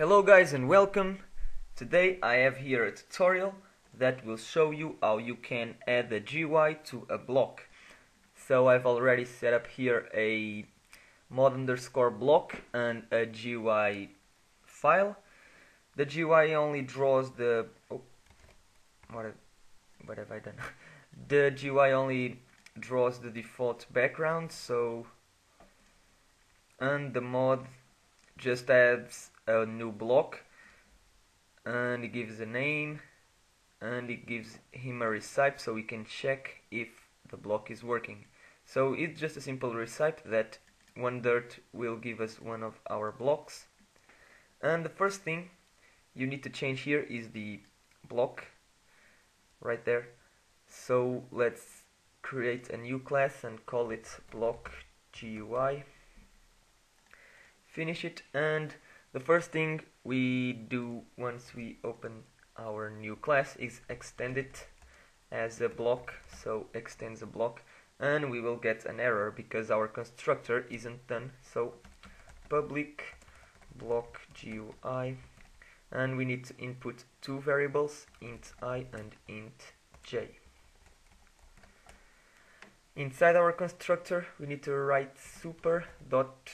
Hello guys and welcome. Today I have here a tutorial that will show you how you can add a GUI to a block. So I've already set up here a mod underscore block and a GUI file. The GUI only draws the oh, what have, what have I done? the GUI only draws the default background so and the mod just adds a new block and it gives a name and it gives him a recipe so we can check if the block is working. So it's just a simple recipe that one dirt will give us one of our blocks. And the first thing you need to change here is the block right there. So let's create a new class and call it block GUI finish it and the first thing we do once we open our new class is extend it as a block. So extends a block and we will get an error because our constructor isn't done. So public block GUI and we need to input two variables int i and int j. Inside our constructor we need to write super dot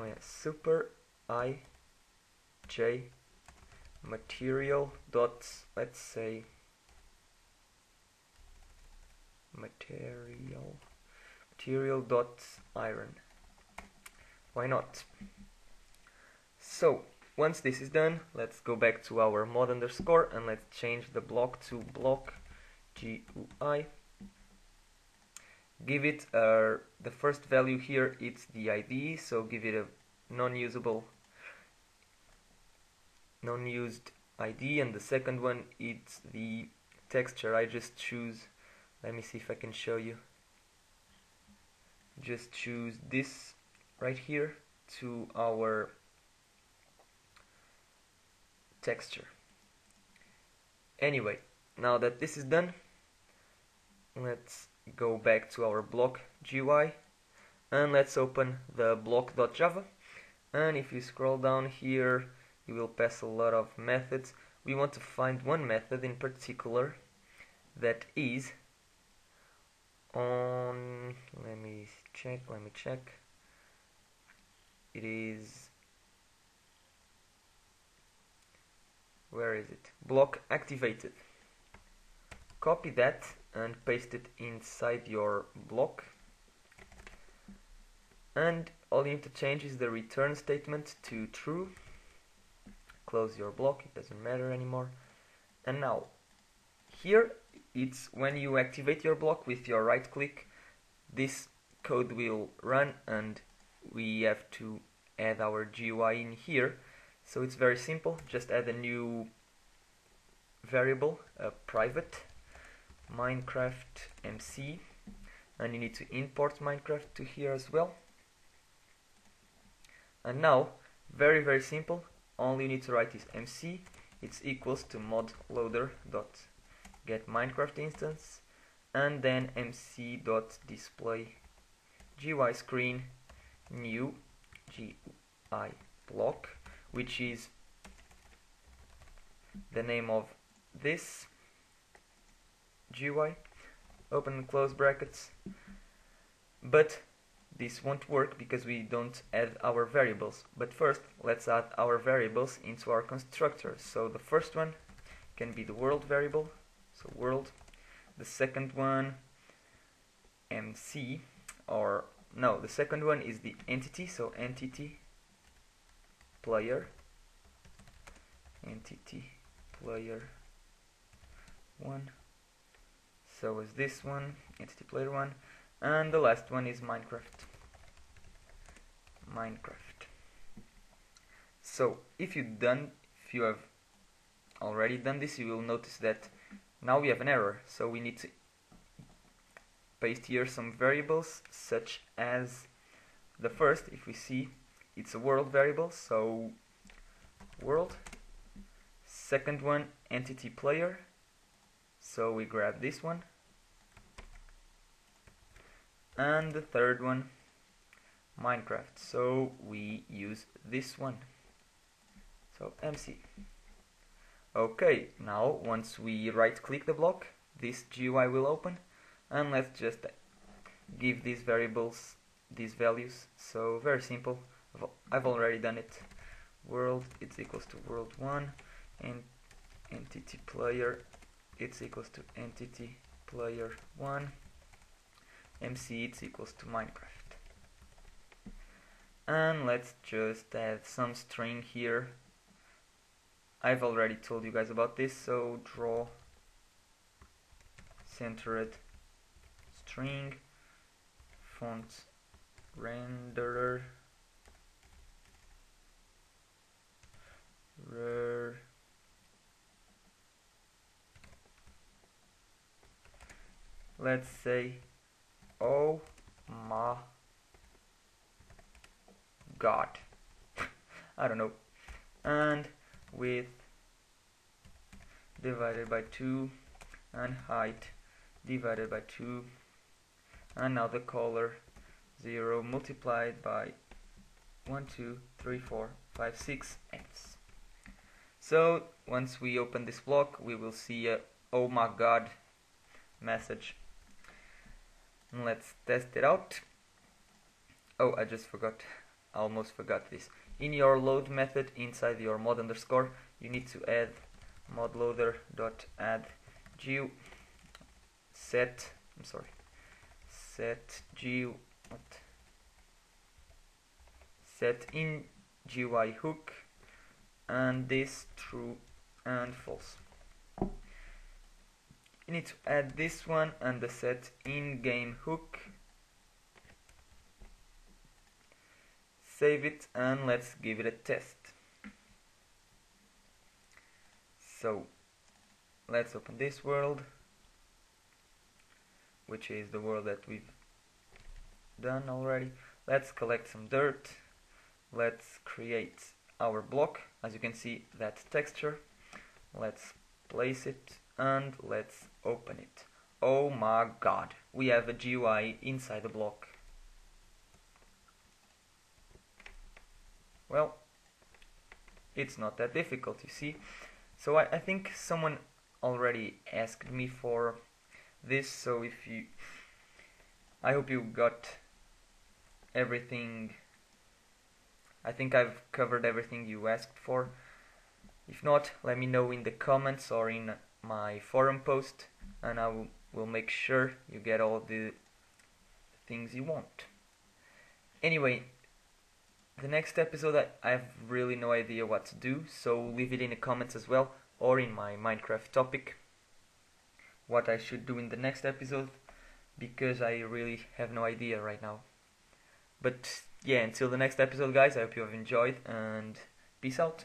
oh yeah, super i j material dot let's say material material dot iron. Why not? So once this is done let's go back to our mod underscore and let's change the block to block GUI give it uh, the first value here it's the ID so give it a non-usable non-used ID and the second one it's the texture. I just choose let me see if I can show you. Just choose this right here to our texture. Anyway now that this is done let's go back to our block GUI and let's open the block.java and if you scroll down here you will pass a lot of methods. We want to find one method in particular that is on let me check let me check. It is where is it? Block activated. Copy that and paste it inside your block. And all you need to change is the return statement to true. Close your block it doesn't matter anymore. And now here it's when you activate your block with your right click this code will run and we have to add our GUI in here. So it's very simple just add a new variable a private Minecraft MC and you need to import Minecraft to here as well. And now very very simple. All you need to write is MC it's equals to mod loader dot get Minecraft instance and then MC dot display GUI screen new GUI block which is the name of this GUI open and close brackets. But this won't work because we don't add our variables. But first let's add our variables into our constructor. So the first one can be the world variable. So world the second one MC or no the second one is the entity. So entity player entity player one so is this one entity player one and the last one is Minecraft. Minecraft. So if you done if you have already done this you will notice that now we have an error. So we need to paste here some variables such as the first if we see it's a world variable. So world. Second one entity player. So we grab this one and the third one Minecraft. So we use this one. So MC okay now once we right click the block this GUI will open. And let's just give these variables these values. So very simple. I've already done it. World it's equals to world 1 and entity player it's equals to entity player 1 MC it's equals to Minecraft. And let's just add some string here. I've already told you guys about this so draw centered string font renderer rare let's say oh my god. I don't know. And width divided by 2 and height divided by 2 and now the color 0 multiplied by 1 2 3 4 5 6 x so once we open this block we will see a oh my god message let's test it out. Oh I just forgot. I almost forgot this. In your load method inside your mod underscore you need to add modloader dot add g set I'm sorry set g what? Set in GUI hook and this true and false you need to add this one and the set in-game hook. Save it and let's give it a test. So let's open this world which is the world that we've done already. Let's collect some dirt. Let's create our block. As you can see that texture. Let's place it and let's open it. Oh my god, we have a GUI inside the block. Well, it's not that difficult, you see. So I, I think someone already asked me for this, so if you... I hope you got everything... I think I've covered everything you asked for. If not, let me know in the comments or in my forum post and I will, will make sure you get all the things you want. Anyway, the next episode I, I have really no idea what to do, so leave it in the comments as well or in my Minecraft topic what I should do in the next episode because I really have no idea right now. But yeah, until the next episode guys, I hope you have enjoyed and peace out.